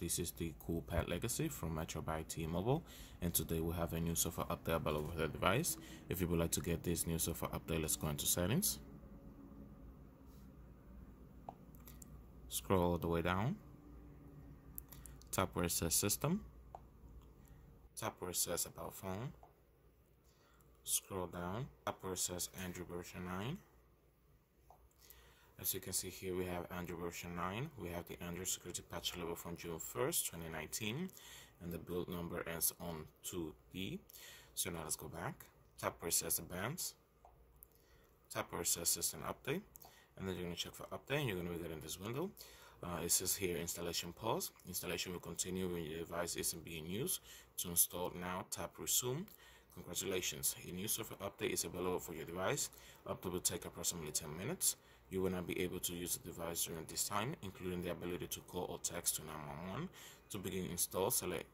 this is the Coolpad Legacy from Metro by T-Mobile and today we have a new software update available for the device. If you would like to get this new software update, let's go into settings. Scroll all the way down. Tap where it says system. Tap where it says about phone. Scroll down. Tap where it says Android version 9 as you can see here, we have Android version 9. We have the Android security patch level from June 1st, 2019. And the build number ends on 2B. So now let's go back. Tap it says advanced. Tap says system update. And then you're going to check for update. And you're going to be getting this window. Uh, it says here installation pause. Installation will continue when your device isn't being used. To install now, tap resume. Congratulations, a new software update is available for your device. Update will take approximately 10 minutes. You will not be able to use the device during this time, including the ability to call or text to 911. To begin install, select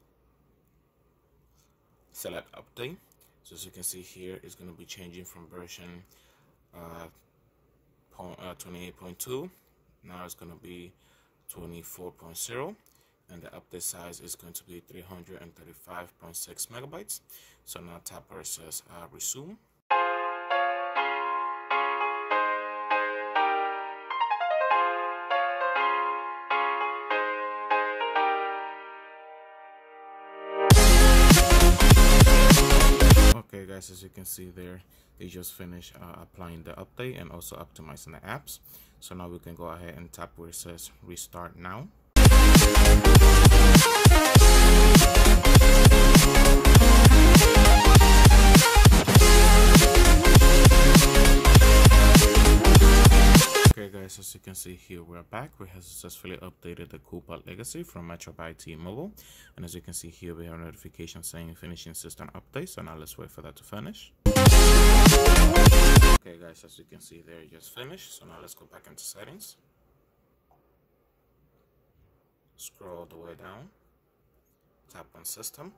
select update. So as you can see here, it's going to be changing from version uh, uh, 28.2. Now it's going to be 24.0 and the update size is going to be 335.6 megabytes. So now tap where it says uh, resume. Okay guys as you can see there they just finished uh, applying the update and also optimizing the apps. So now we can go ahead and tap where it says restart now guys, as you can see here, we're back. We have successfully updated the Coolpad Legacy from Metro by T-Mobile. And as you can see here, we have a notification saying finishing system update. So now let's wait for that to finish. Okay guys, as you can see there, it just finished. So now let's go back into settings. Scroll all the way down. Tap on system.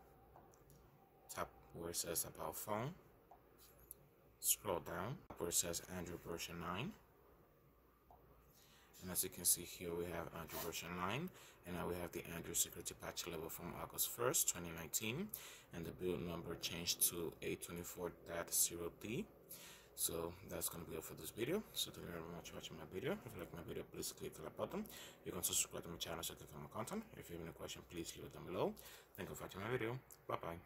Tap where it says about phone. Scroll down where it says Android version 9 and as you can see here, we have Android version 9. And now we have the Android security patch level from August 1st, 2019. And the build number changed to A24.0D. So that's going to be all for this video. So thank you very much for watching my video. If you like my video, please click the like button. You can subscribe to my channel so you can get more content. If you have any question, please leave it down below. Thank you for watching my video. Bye-bye.